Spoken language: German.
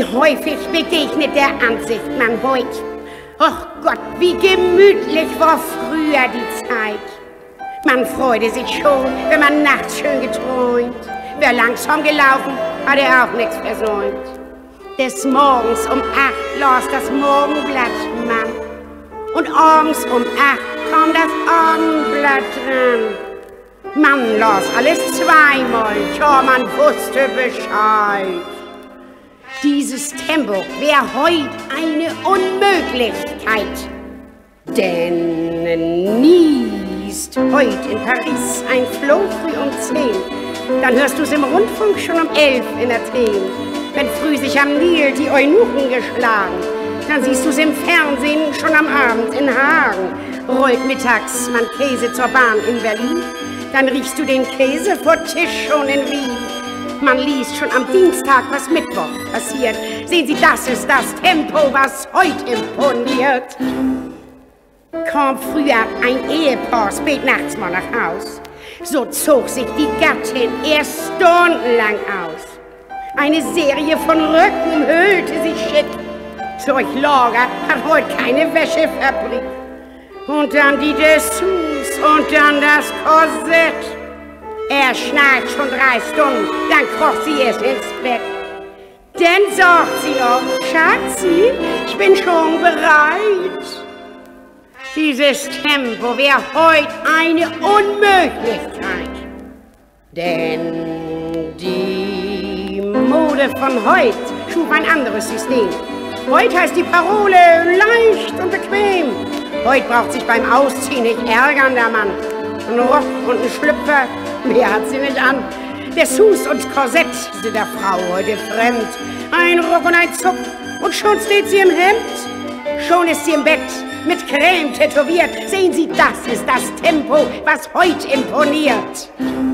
Häufig begegnet der Ansicht man heut. Ach Gott, wie gemütlich war früher die Zeit. Man freute sich schon, wenn man nachts schön geträumt. Wer langsam gelaufen, hat er auch nichts versäumt. Des Morgens um acht las das Morgenblatt man. Und abends um acht kam das Abendblatt dran. Man las alles zweimal, tja, man wusste Bescheid. Dieses Tempo wäre heut eine Unmöglichkeit. Denn niest heut in Paris ein Floh früh um zehn, dann hörst du's im Rundfunk schon um elf in Athen. Wenn früh sich am Nil die Eunuchen geschlagen, dann siehst du's im Fernsehen schon am Abend in Hagen. Rollt mittags man Käse zur Bahn in Berlin, dann riechst du den Käse vor Tisch schon in Wien. Man liest schon am Dienstag, was Mittwoch passiert. Sehen Sie, das ist das Tempo, was heute imponiert. Kam früher ein Ehepaar spät nachts mal nach Haus. So zog sich die Gattin erst stundenlang aus. Eine Serie von Röcken umhüllte sich schick. Solch Lager hat heute keine Wäschefabrik. Und dann die Dessous und dann das Korsett. Er schnarcht schon drei Stunden, dann kocht sie erst ins Bett. Dann sagt sie noch, Schatzi, ich bin schon bereit. Dieses Tempo wäre heute eine Unmöglichkeit. Denn die Mode von heute schuf ein anderes System. Heute heißt die Parole leicht und bequem. Heute braucht sich beim Ausziehen nicht ärgern, der Mann. Ein Rock und ein Schlüpfer Mehr hat sie nicht an. Der Sus und Korsett sind der Frau heute fremd. Ein Rock und ein Zuck und schon steht sie im Hemd. Schon ist sie im Bett, mit Creme tätowiert. Sehen Sie, das ist das Tempo, was heute imponiert.